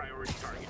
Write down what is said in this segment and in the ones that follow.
priority target.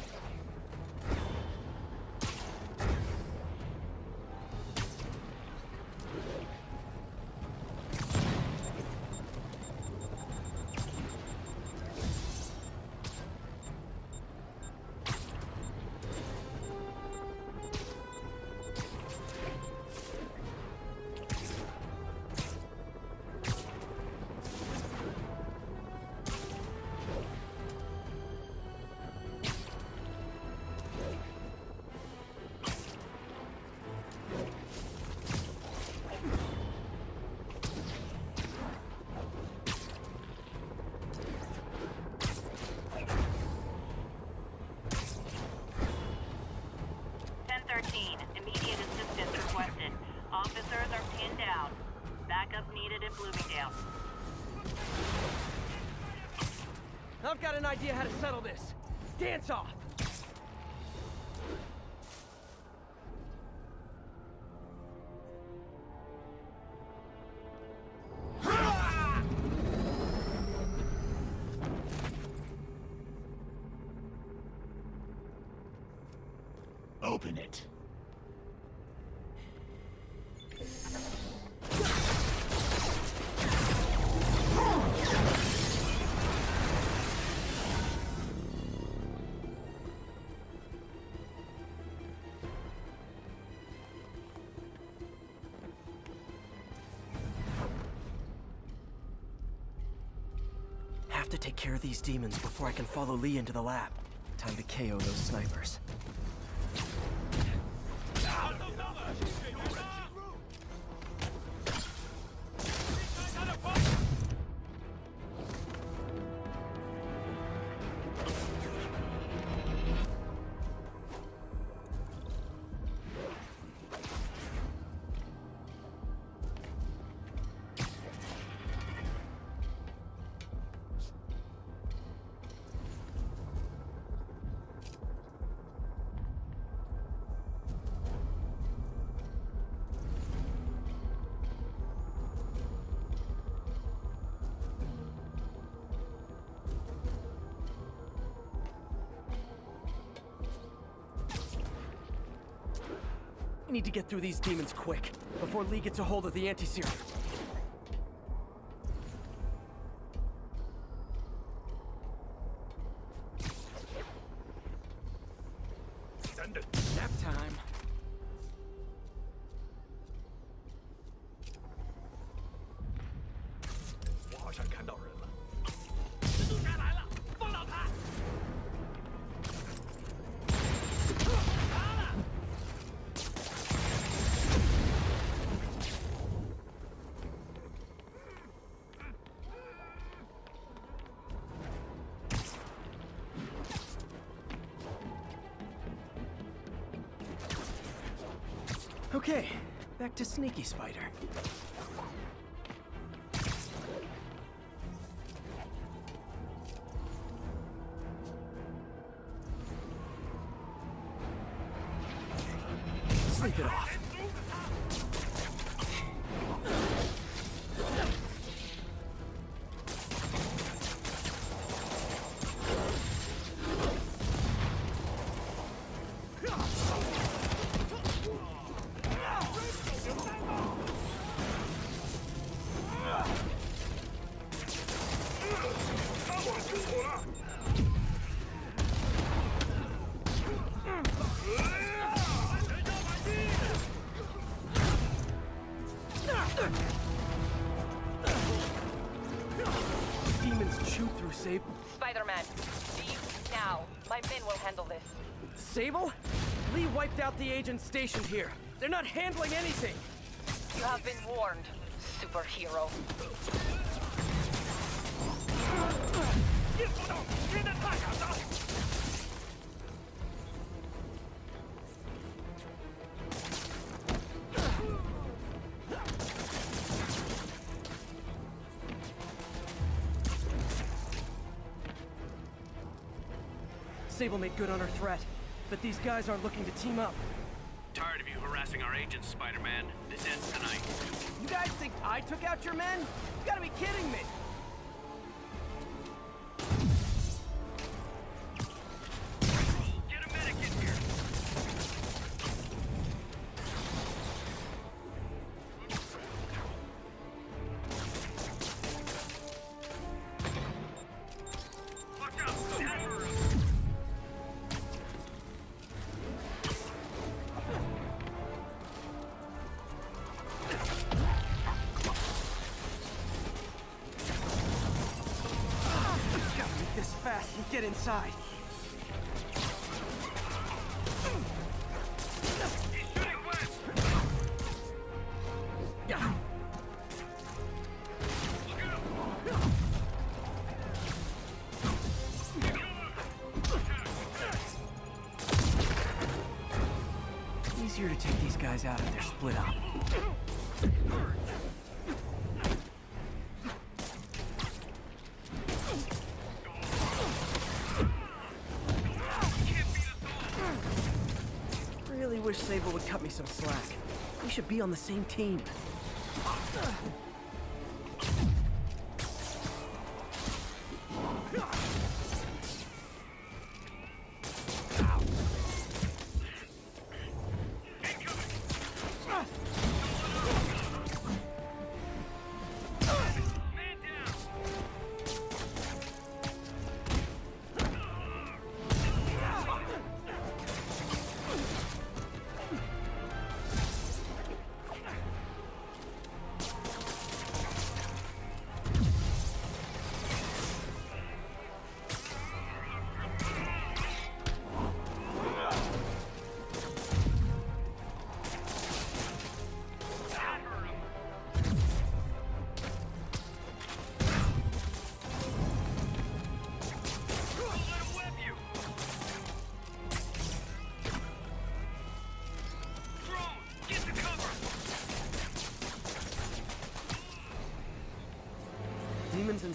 How to settle this. Dance off! Take care of these demons before I can follow Li into the lab. Time to KO those snipers. I need to get through these demons quick, before Li gets a hold of the anti-serum. To Sneaky Spider. Sable? Li wiped out the agents stationed here. They're not handling anything. You have been warned, superhero. Sable made good on her threat but these guys aren't looking to team up. Tired of you harassing our agents, Spider-Man. This ends tonight. You guys think I took out your men? You gotta be kidding me! Guys out if they're split up. Really wish Sable would cut me some slack. We should be on the same team.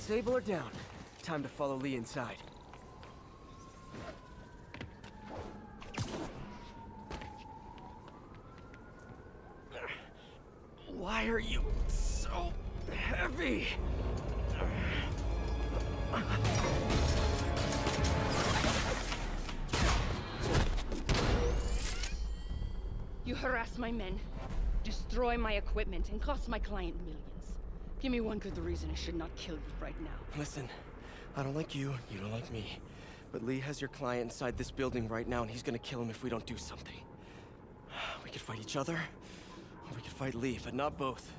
Demons and Sable are down. Time to follow Li inside. Why are you so heavy? You harass my men, destroy my equipment, and cost my client millions. Give me one good reason I should not kill you right now. Listen, I don't like you, you don't like me. But Li has your client inside this building right now, and he's gonna kill him if we don't do something. We could fight each other, or we could fight Li, but not both.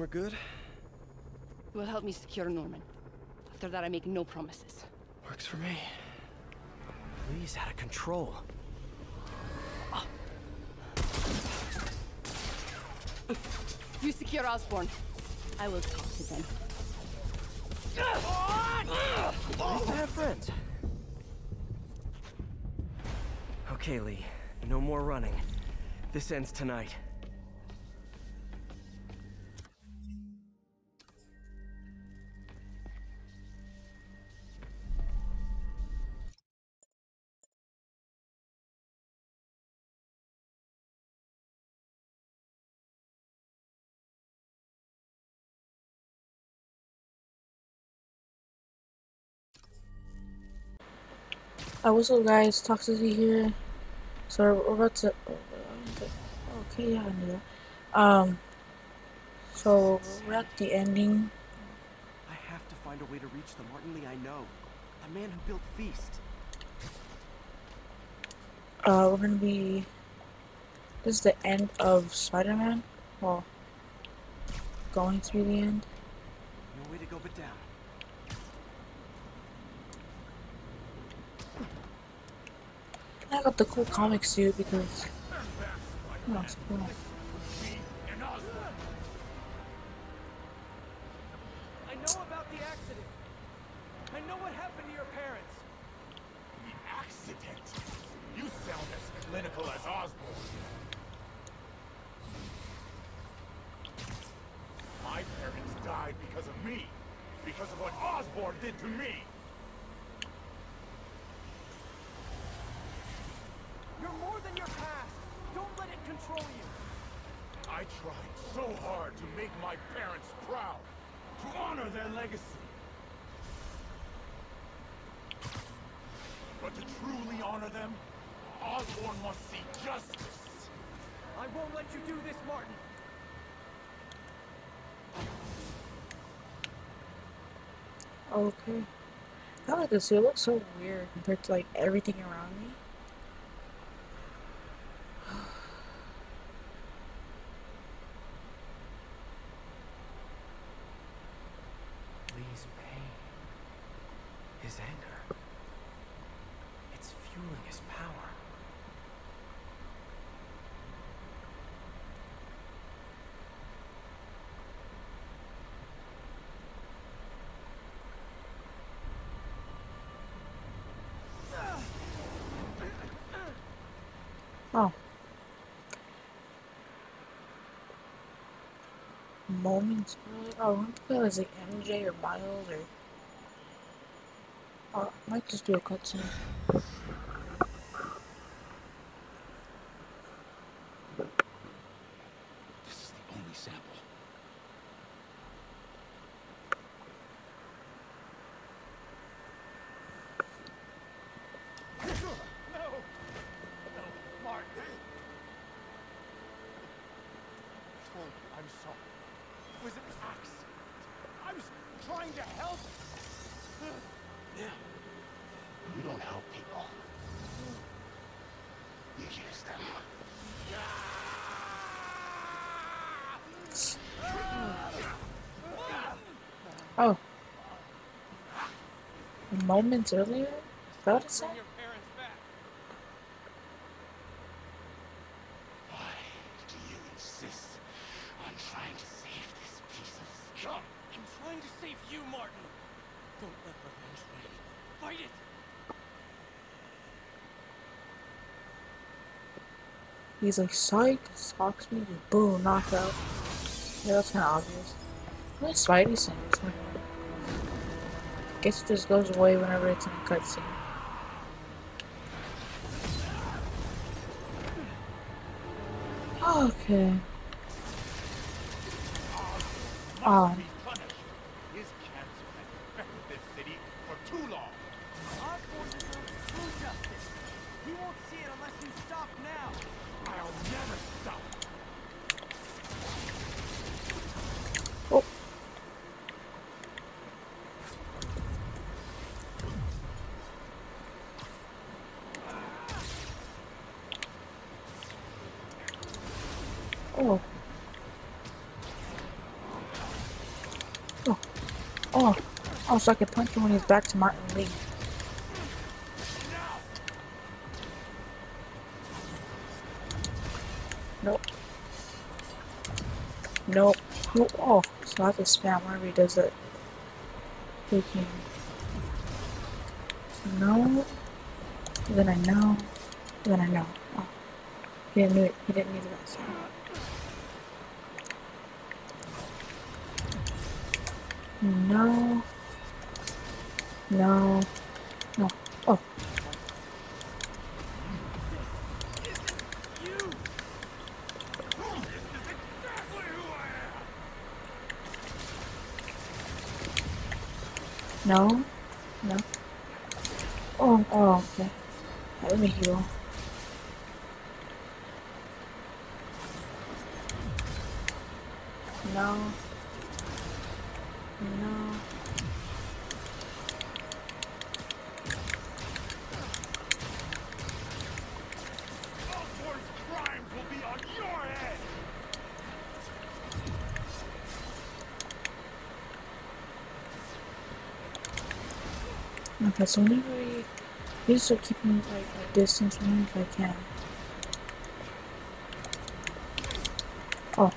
We're good? You will help me secure Norman. After that, I make no promises. Works for me. Li's out of control. You secure Osborn. I will talk to them. Nice to have friends. Okay, Li. No more running. This ends tonight. Uh, what's up, guys? Toxicity here. So we're about to. Okay, yeah, I knew that. Um. So we're at the ending. I have to find a way to reach the Martin Li I know. The man who built Feast. Uh, we're gonna be. This is the end of Spider-Man. Well, going to be the end. No way to go but down. I got the cool comic suit because. Oh, it's cool. I know about the accident. I know what happened to your parents. The accident? You sound as clinical as Osborn. My parents died because of me. Because of what Osborn did to me. You're more than your past. Don't let it control you. I tried so hard to make my parents proud. To honor their legacy. But to truly honor them, Osborn must see justice. I won't let you do this, Martin. Okay. I like this. It looks so weird compared to like everything around me. Li's pain. His anger. It's fueling his power. Oh. Moments earlier. Oh, I wonder if that was like MJ or Miles or. Oh, I might just do a cutscene. This is the only sample. No! No, Martin! Told you I'm sorry. It was an accident. I was trying to help. You don't help people. You use them. Oh. Moments earlier? Is that what it said? Bring your parents back. Why do you insist on trying to save this piece of scum? I'm trying to save you, Martin. Don't let revenge win. Fight it. He's like, psych, socks me, boom, knocked out. Yeah, that's kind of obvious. What is Spidey saying? Guess it just goes away whenever it's in a cutscene. Okay. Oh, Oh. Oh. Oh. Oh, so I can punch him when he's back to Martin Li. Nope. Nope. Oh, oh, so I to spam whenever he does that. Taking. So no. Then I know. Then I know. Oh. He didn't need it. He didn't need it last. No. No. No. Oh. No. No. Oh, oh, okay. Let me heal. No. No. Osborn's crimes will be on your head. Okay, so you just start keeping like a distance from me if I can. Oh.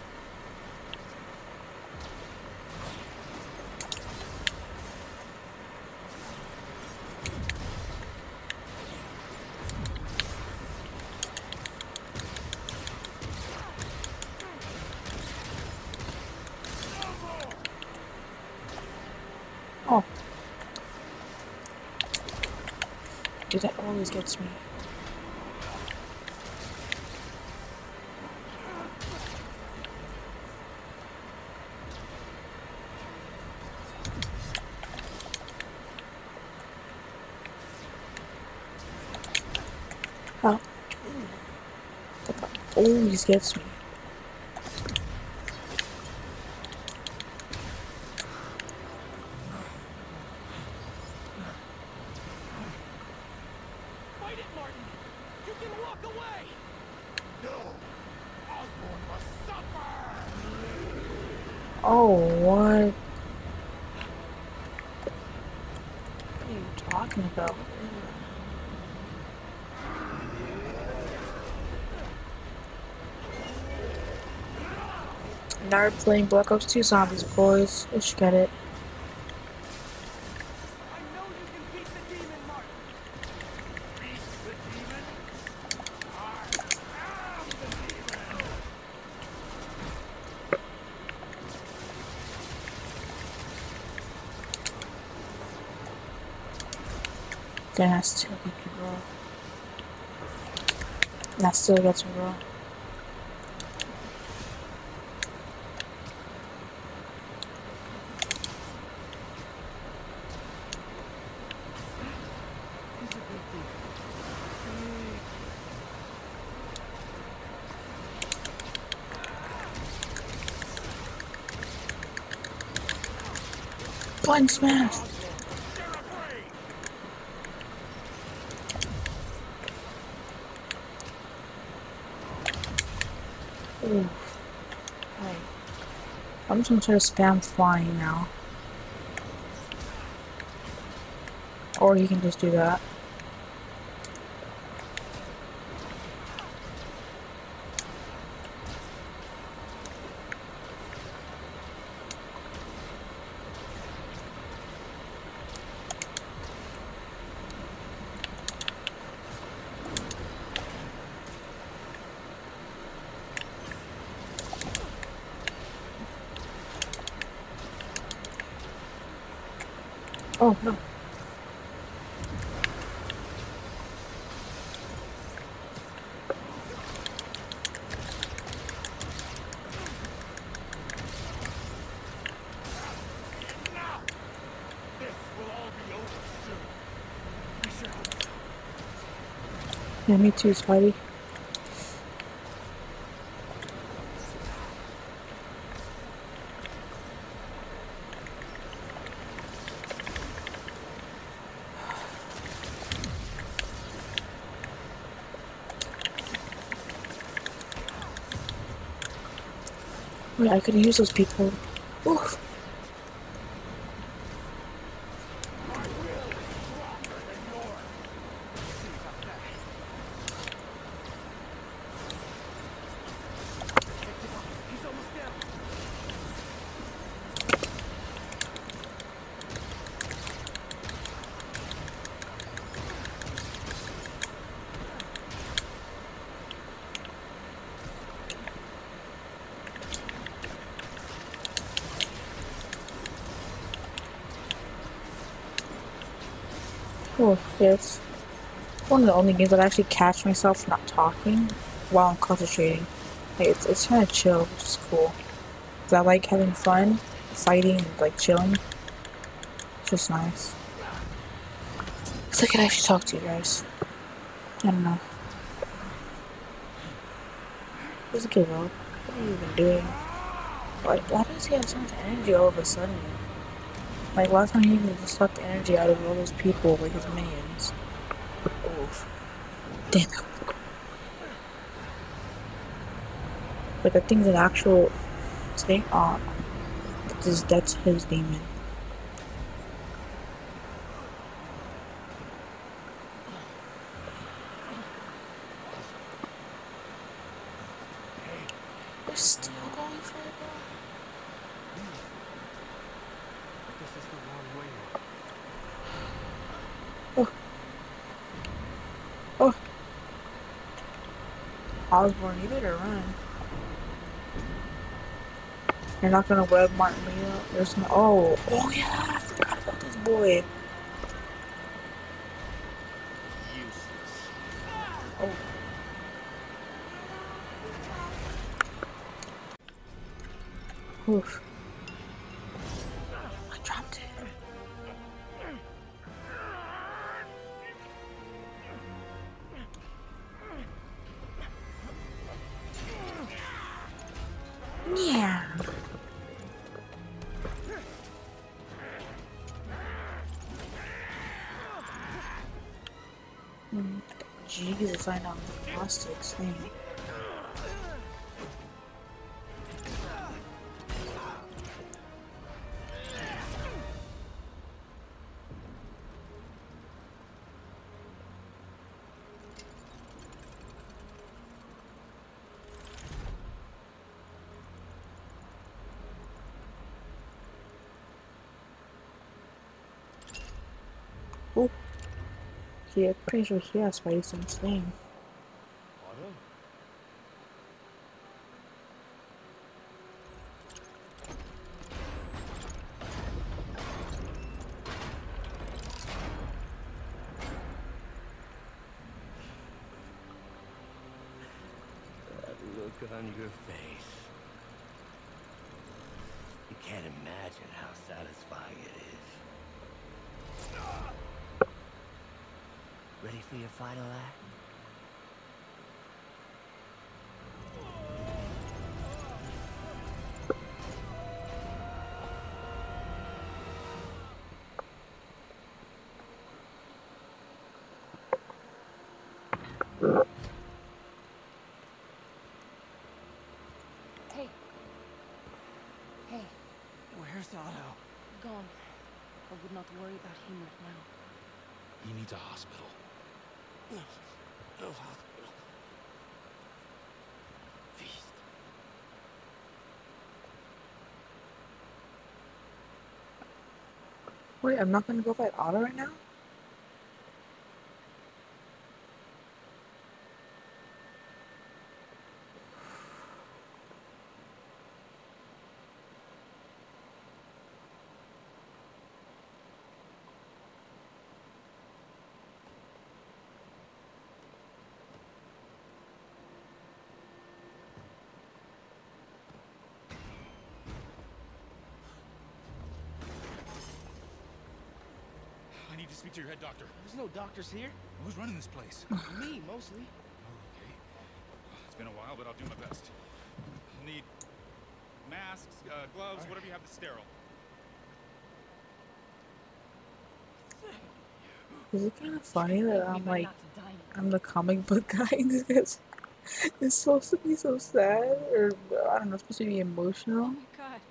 Oh. Dude, that always gets me. Oh. That always gets me. Fight it, Martin! You can walk away! No! Osborn must suffer! Oh, what? What are you talking about? Now playing Black Ops 2 Zombies, boys. We should get it. I? I! Then I still get to roll. And I still get to roll. Button smash! Ooh. I'm just gonna try to spam flying now. Or you can just do that. Yeah, me too, Spidey. Wait, I could use those people. Oof. My will is stronger than yours. See about that. He's almost down. Oh, yes. One of the only games that I actually catch myself not talking while I'm concentrating. Like, it's, it's kind of chill, which is cool. 'Cause I like having fun, fighting, and like chilling. It's just nice. So I can actually talk to you guys. I don't know. Just give up. What are you even doing? Like, why does he have so much energy all of a sudden? Like last time he even just sucked energy out of all those people, like his minions. Oof. Damn. Like I think an actual thing uh, on this that's his demon. We're still going for it. This is the wrong way. Osborn, you better run. You're not gonna web Martin Li up? There's no. Oh, oh yeah, I forgot about this boy. Useless. Oh. Oof. Mm. Jesus, I know. Lost explain. Oh. Yeah, pretty sure he has Spidey sense name. Needs a hospital. No. No hospital. Feast. Wait, I'm not gonna go fight Otto right now? Speak to your head doctor. There's no doctors here. Who's running this place? Me, mostly. Oh, okay. It's been a while, but I'll do my best. Need masks, uh, gloves, whatever you have that's sterile. Is it kind of funny that I'm like, not to die now. I'm the comic book guy because it's supposed to be so sad, or I don't know, it's supposed to be emotional. my god.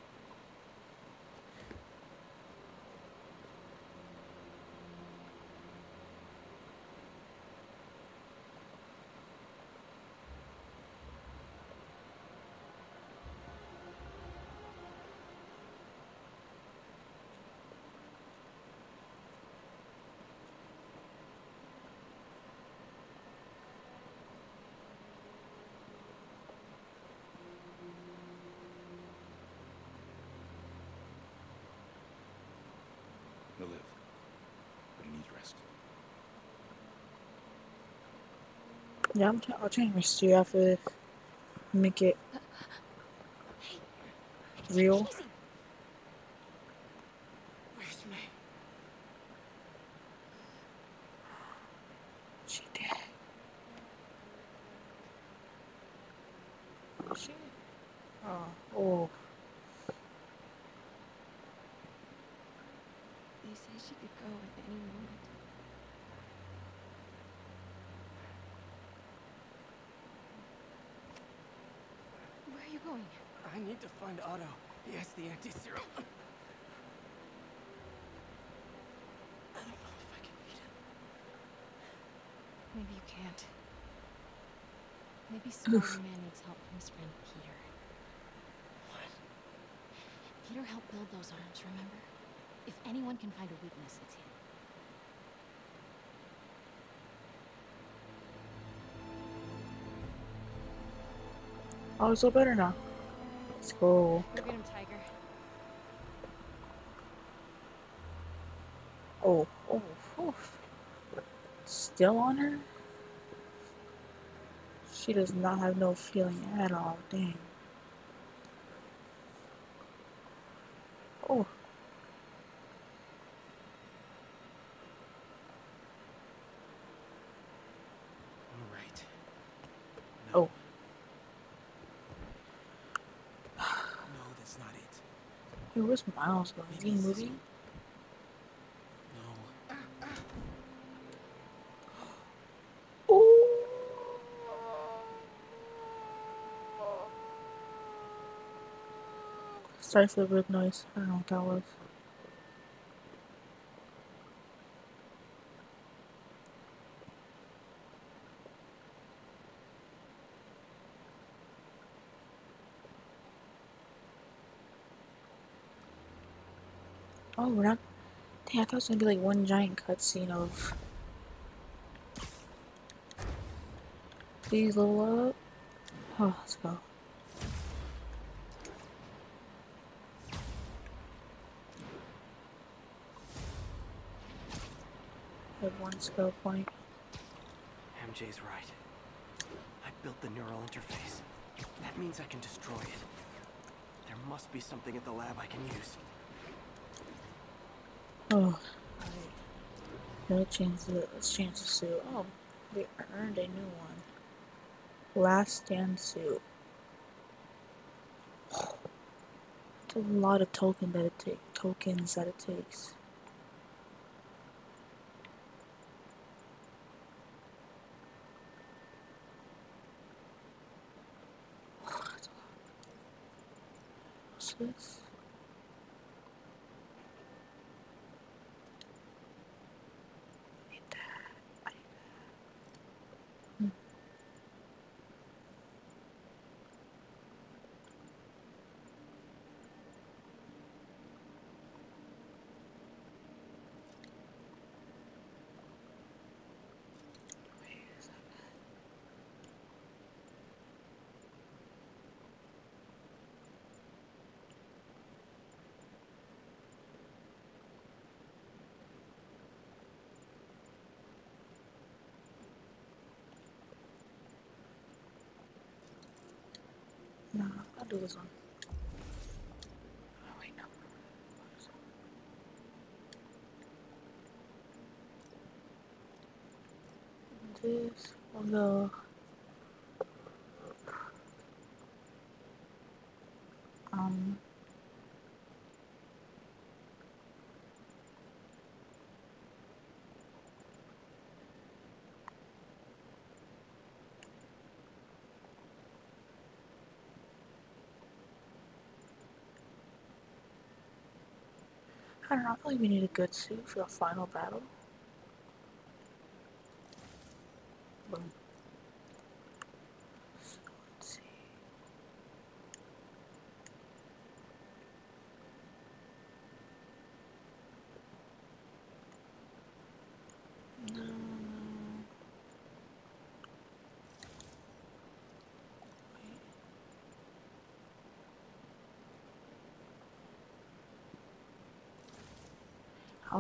He'll live. But he needs rest. Yeah, I'm try- I'll and rest you after. Make it real. She. She. Oh. Oh. She could go at any moment. Where are you going? I need to find Otto. He has the anti-serum. I don't know if I can beat him. Maybe you can't. Maybe Spider-Man needs help from his friend Peter. What? Peter helped build those arms, remember? If anyone can find a weakness, it's him. Oh, it's a all better now. Let's go. Him, Tiger. Oh. Oh. oh. Still on her? She does not have no feeling at all. Dang. was Miles going? Is he moving? No. Oh. Sorry for the weird noise. I don't know what that was. We're not. Dang, I thought it was gonna be like one giant cutscene of. Please level up. Oh, let's go. Have one skill point. MJ's right. I built the neural interface. That means I can destroy it. There must be something at the lab I can use. Oh, change the let's change the suit. Oh, we earned a new one. Last stand suit. It's a lot of token that it take tokens that it takes. What's this? No, I'll do this one. Oh, wait, no. This, I'll go. I don't know, I feel like we need a good suit for the final battle.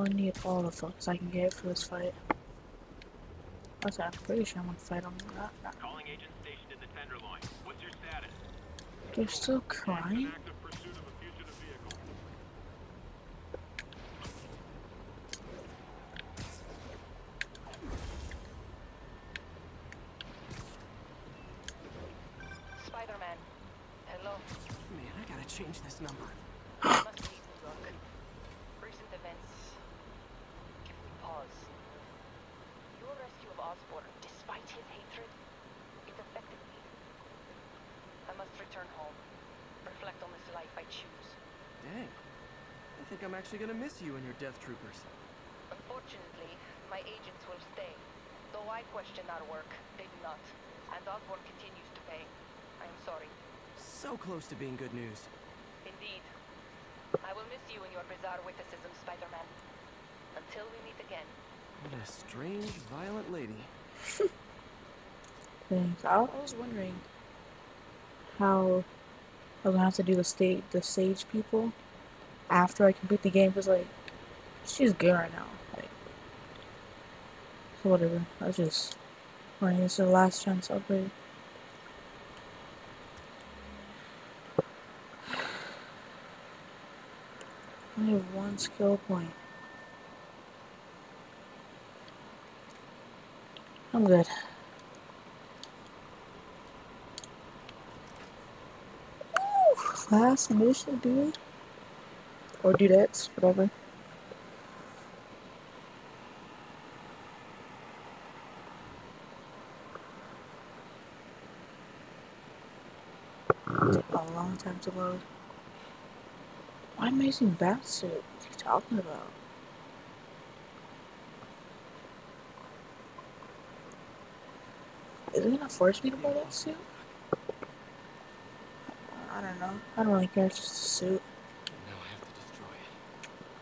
I'll need all of those I can get for this fight. Plus, I'm pretty sure I'm gonna fight on that. that. Calling agent stationed in the Tenderloin. What's your status? They're still crying? Active pursuit of a fugitive vehicle. Spider-Man. Hello. Man, I gotta change this number. Must be New York. Recent events give me pause. Your rescue of Osborn, despite his hatred, it affected me. I must return home. Reflect on this life I choose. Dang. I think I'm actually gonna miss you and your death troopers. Unfortunately, my agents will stay. Though I question our work, they do not. And Osborn continues to pay. I am sorry. So close to being good news. Indeed. I will miss you and your bizarre witticism, Spider-Man. Until we meet again. What a strange, violent lady. Thanks. I I was wondering how I was gonna have to do the stage the sage people after I complete the game because like she's good right now. Like so whatever. I just running this is the last chance upgrade. I have one skill point. I'm good. Last mission, dude. Or do dudettes, whatever. A long time to load. Why am I using bat suit? What are you talking about? Is it gonna force me to wear that suit? I don't know. I don't really care. It's just a suit. Now I have to destroy it. As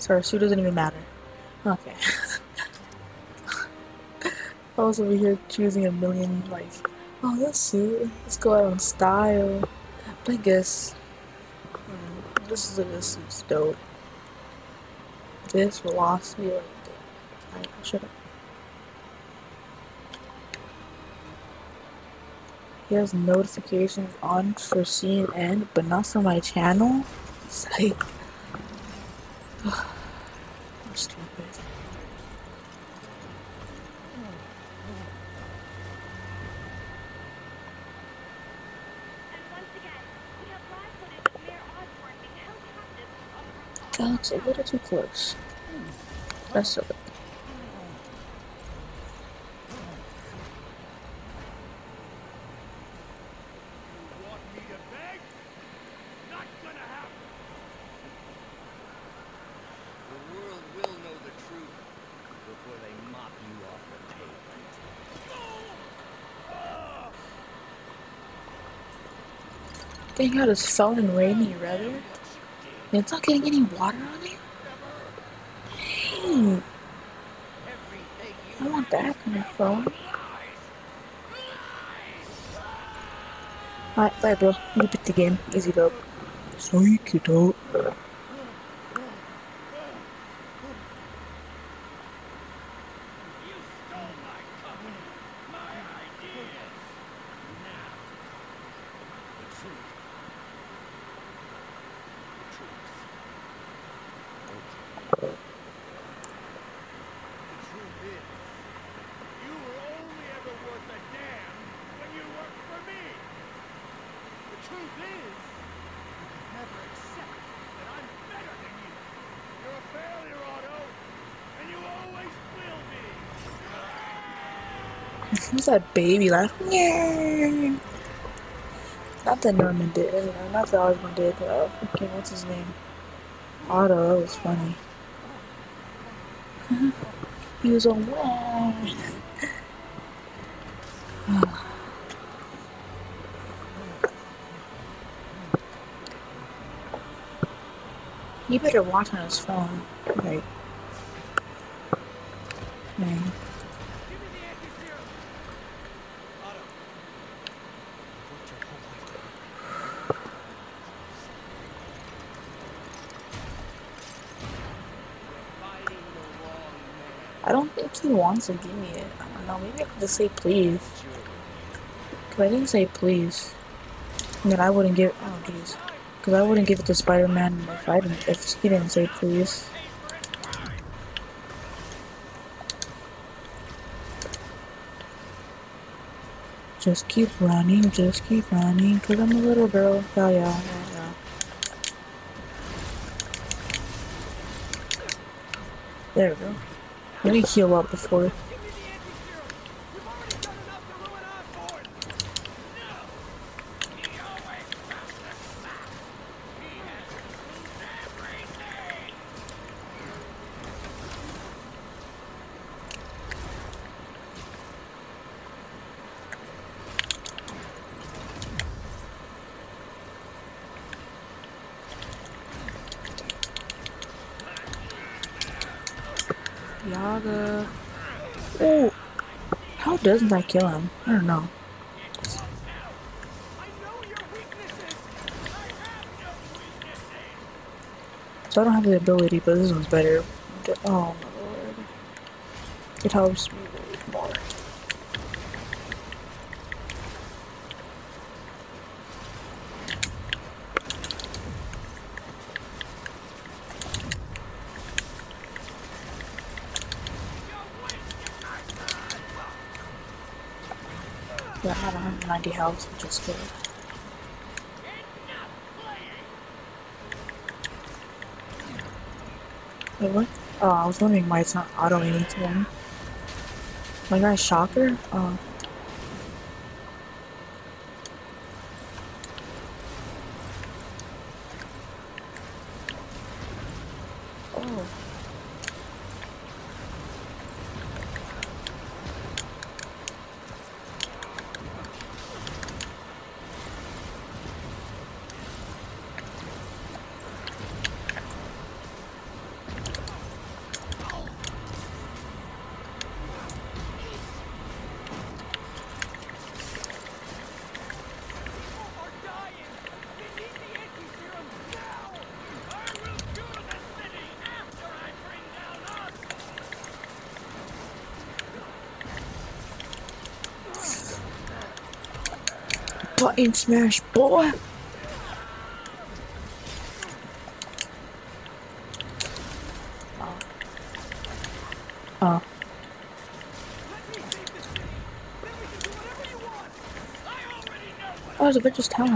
so our suit doesn't even matter. Okay. I was over here choosing a million, like, oh, this suit, let's go out on style. But I guess mm, this is a, this suit's dope. This velocity, like, I should have. He has notifications on for CNN, but not for my channel. It's like, I'm stupid. And once again, we have live footage of Mayor Osborn being held captive on the a little too close. That's truth before they his phone and rainy weather. It's not getting any water on it. Hey, I want that kind of phone. Alright, bye, bro. You pick the game. Easy, dope. Psych it out. You stole my company, my ideas. Now, the truth. The truth. The truth is, you were only ever worth a damn when you worked for me. The truth is, you never accept that I'm better than you. You're a failure, Otto, and you always will be. That baby laugh? Yeah. Not that Norman did. Not that Osborn did. Uh, fucking, what's his name? Otto. That was funny. he was on. Wah. He better watch on his phone. Right. Man. Give me the anti-serum. Otto. I've worked your whole life to earn it. Fighting the wrong man. I don't think he wants to give me it. I don't know. Maybe I could just say please. Cause I didn't say please. Then I wouldn't give. Oh jeez. Cause I wouldn't give it to Spider-Man if I didn't. If he didn't say please. Just keep running, just keep running, cause I'm a little girl. Yeah, yeah, yeah, yeah. There we go. Let me heal up before. Give me the anti-serum. You've already done enough to ruin Osborn. No. He always comes to stop. He has to lose everything. Yaga. Oh, how doesn't that kill him? I don't know. I. I. So I don't have the ability, but this one's better. Oh my lord. It helps me 90 health, which is good. Wait, what? Oh, I was wondering why it's not auto-aiming to him. My guy's Shocker? Oh.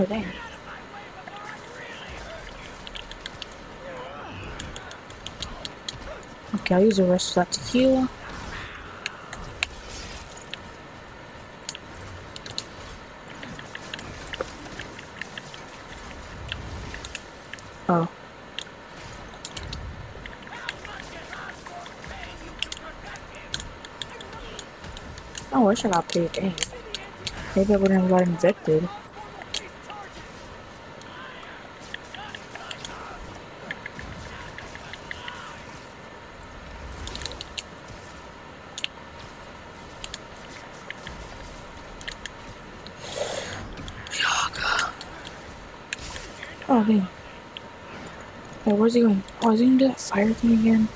Dang. out of my way before I really hurt you! Okay, I'll use the rest of that tequila. Oh. Oh, I should not play a game. Maybe I wouldn't have got infected. Where's he going? Oh, is he gonna do that fire thing again?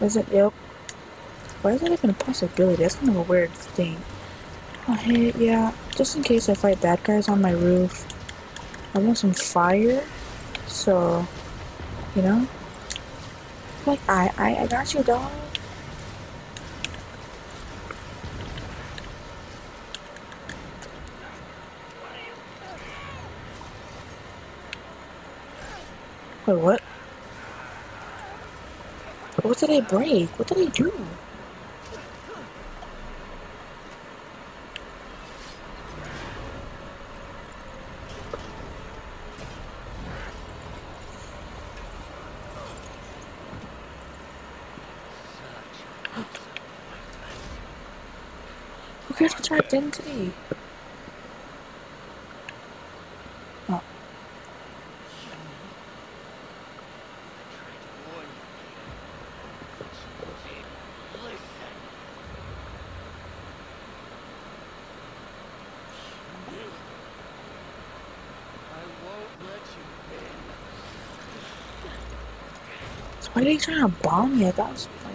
Is it? Yep. Why is that even a possibility? That's kind of a weird thing. Oh, hey, yeah. Just in case I fight bad guys on my roof, I want some fire. So, you know? Like, I, I, I got you, dog. Wait, what? What did I break? What did I do? Who cares what's my identity? Oh. Why are they trying to bomb me? That was like,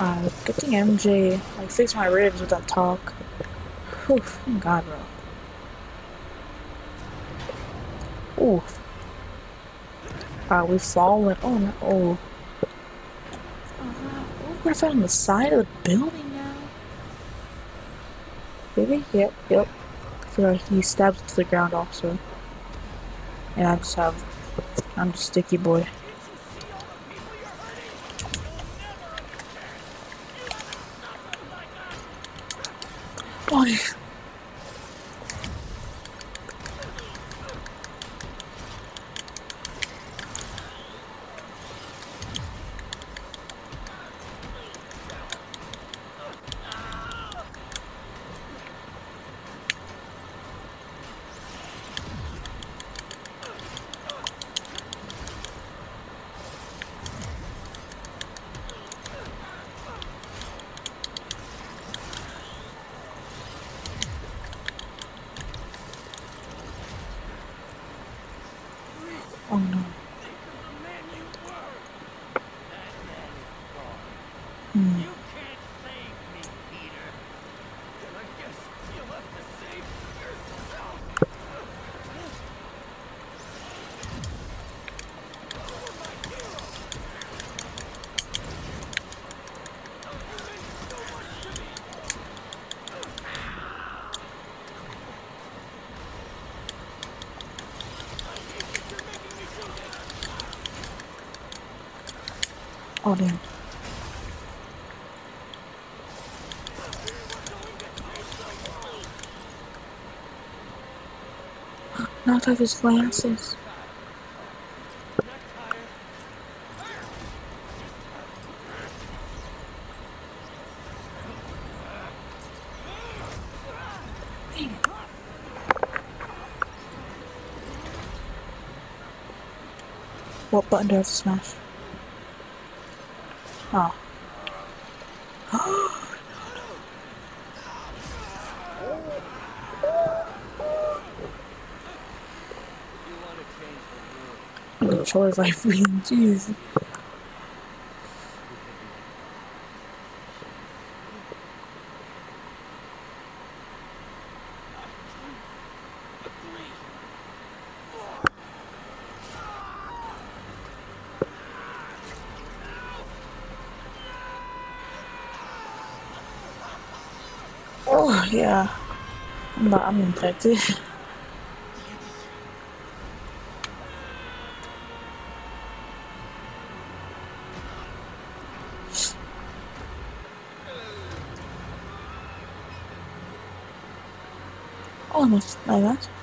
uh, good thing MJ like fixed my ribs with that talk. Whew, God, bro. Ooh. Uh, we've fallen. Oh no. Oh. Uh, we're on the side of the building now. Maybe? Yep, yep. He stabs to the ground also. And I just have. I'm just sticky. Boy. recording. Not of his glances. What button do I have to smash? Oh. Controller's like, jeez. ತುಂಬಾ Oh, nicht. like that.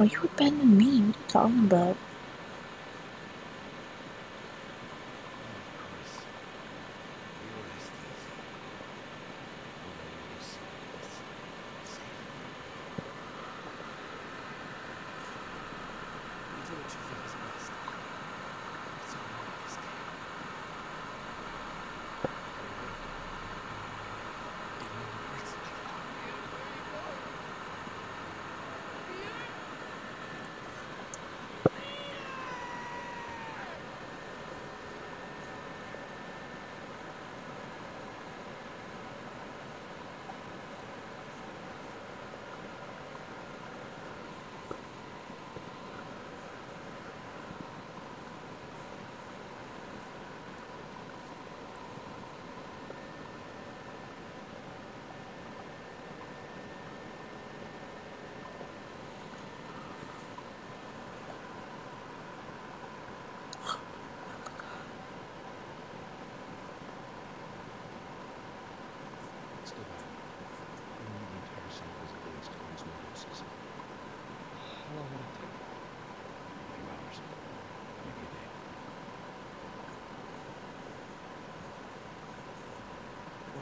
Are you abandoned me? What are you talking about?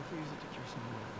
for you as a teacher someone.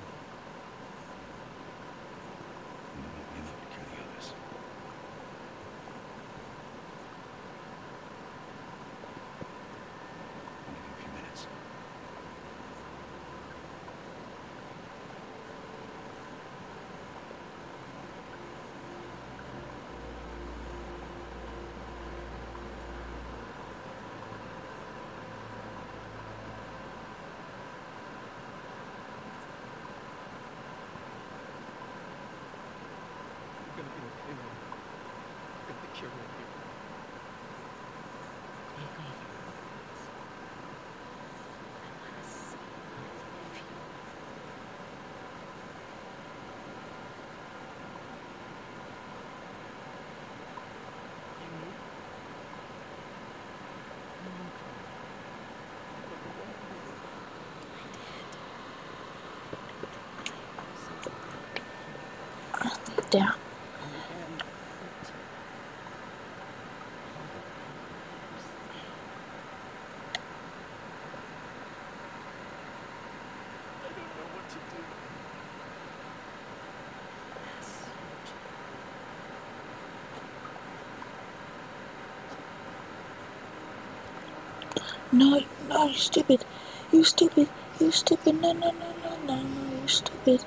No, no, you stupid. You stupid. You stupid. No, no, no, no, no, no. You stupid.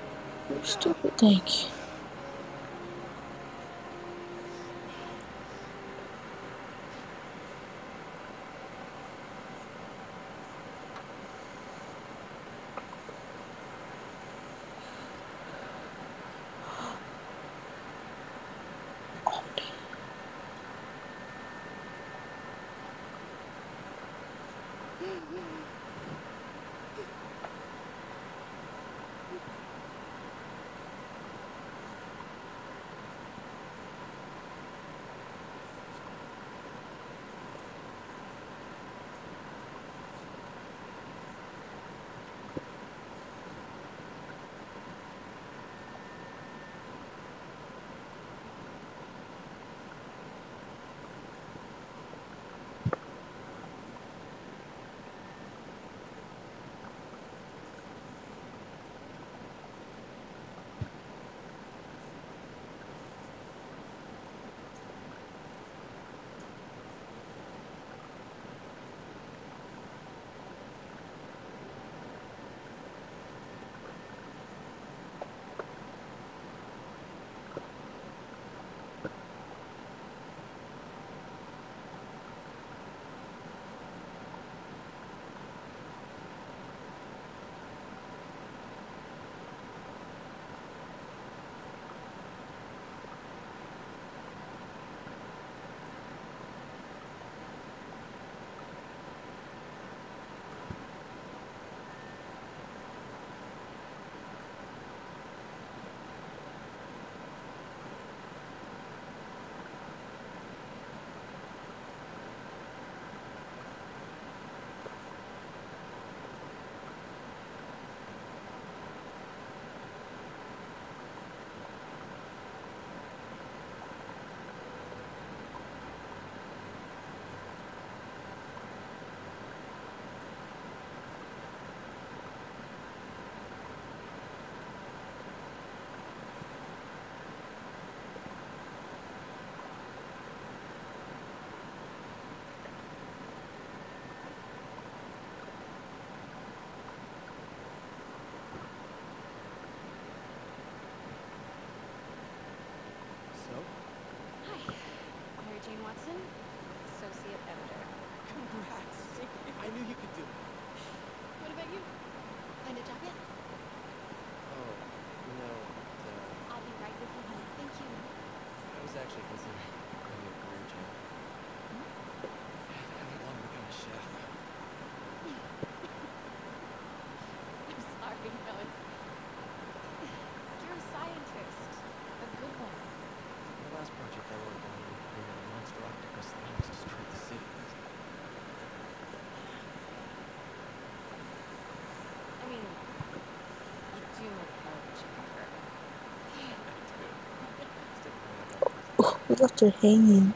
You stupid. Thank you. Watson, associate editor. Congrats. I knew you could do it. What about you? Find a job yet? Oh, no. Uh, I'll be right with you. Thank you. I was actually considering. after hanging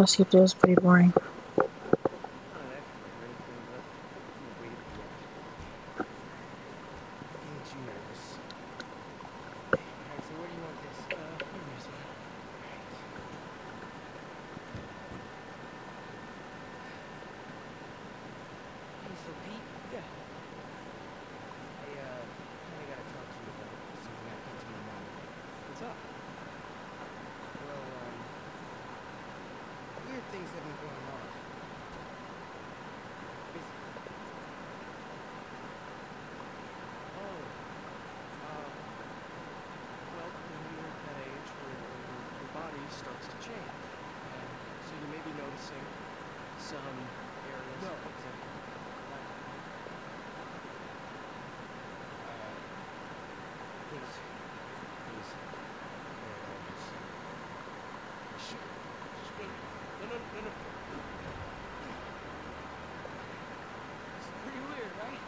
Plus, it was pretty boring. Starts to change. And so you may be noticing some areas. No. For example, like, uh, things, things, uh, just, shit. Just wait. No, no, no, no. It's pretty weird, right?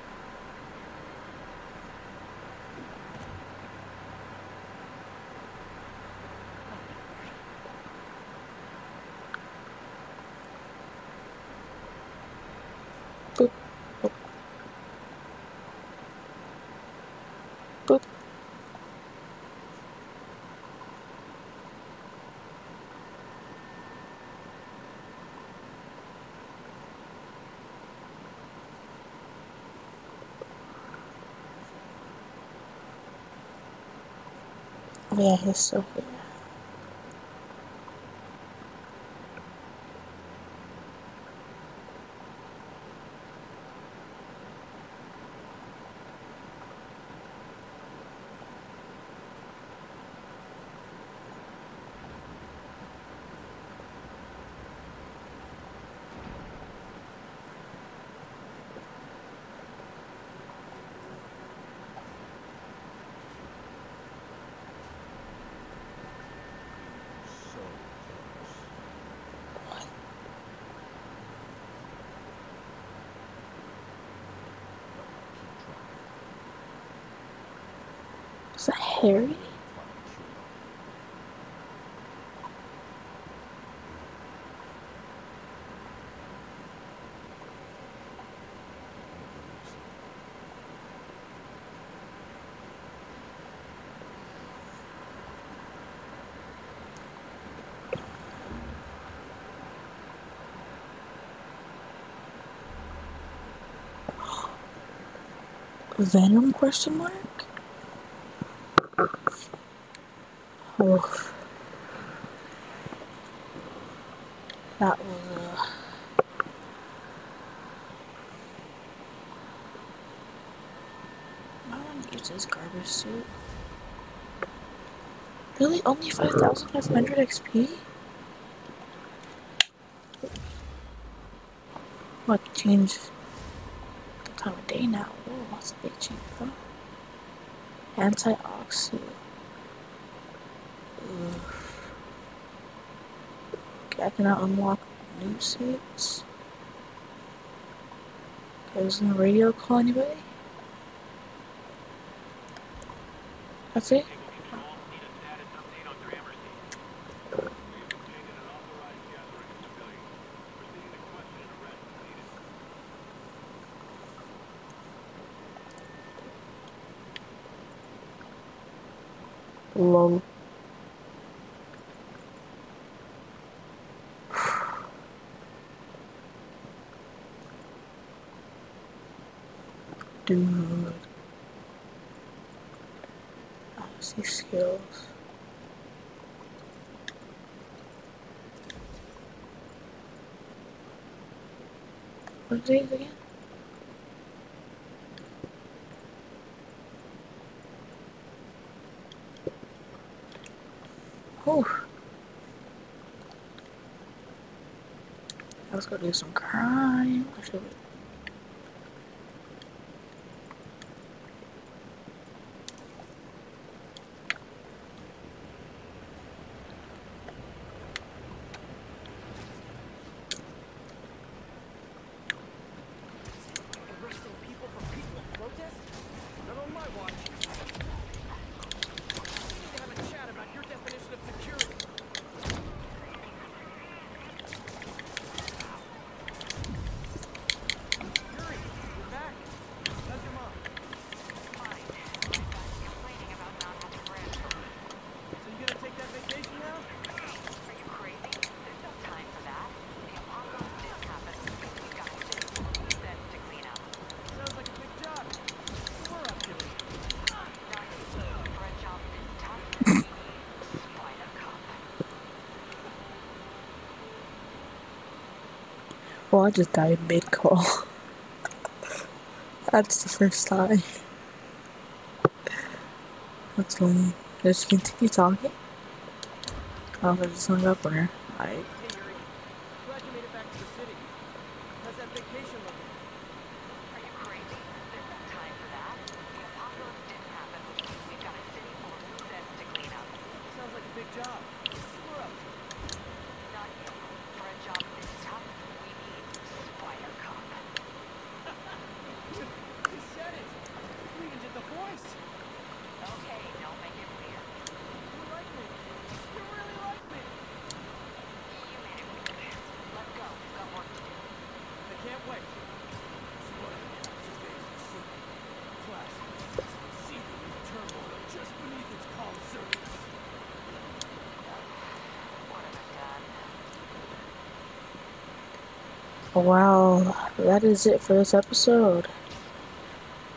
Boop. Boop. Boop. Yeah, he's Harry? Venom question mark? That was uh I want to use this garbage suit. Really? Only 5,500 XP? What change the time of day now? Oh, what's a big change though? Anti-oxy. Okay, I cannot unlock new seats. Doesn't the radio call anybody? That's it? Eagle Control, need a status update on Gramercy. We have obtained an unauthorized gathering of civilians. Proceeding to question and arrest as needed. Lol. Dude. I see skills. These again? Whew. Let's go do some crime. I feel it. Arresting people for peaceful protest? Not on my watch. We need to have a chat about your definition of security. Oh, I just died mid call. That's the first time. That's funny. Just continue talking. Oh, I just hung up on her. I Hey, Yuri. Glad you made it back to the city. How's that vacation looking? Are you crazy? There's no time for that. The apocalypse didn't happen, which means we've got a city full of loose ends to clean up. Sounds like a big job. We're up to it. Not you. For a job this tough, we need Spider Cop. You said it. You even did the voice. Okay, don't make it weird. You like me. You really like me. You made it weird. Let's go. We've got work to do. I can't wait. Class. Seething turmoil just beneath its calm surface. What have I done? Wow, that is it for this episode.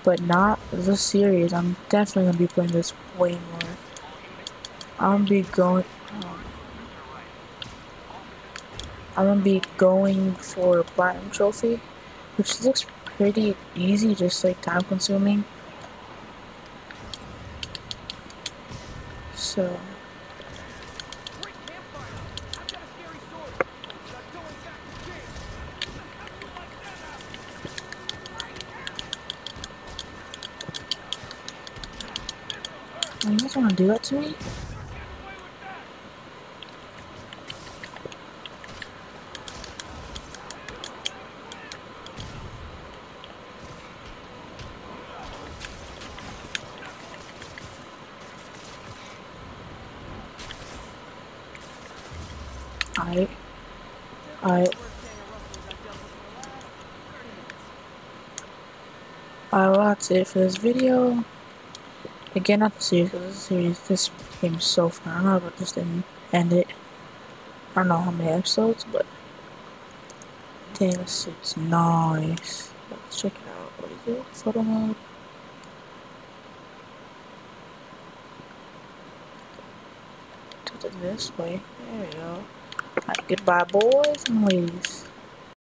But not the series. I'm definitely gonna be playing this way more. I'm be going. I'm gonna be going for platinum trophy, which looks pretty easy, just like time consuming. So Great campfire. I've got a scary sword. Not going back to jail. How do you like that apple? you guys wanna do that to me? Well that's it for this video. Again, not the series, 'cause this series, this game is so fun. I don't know about just end, end it. I don't know how many episodes, but this is nice. Let's check it out. What is it? Photo mode. Tilt it this way. There we go. Alright, goodbye, boys and ladies.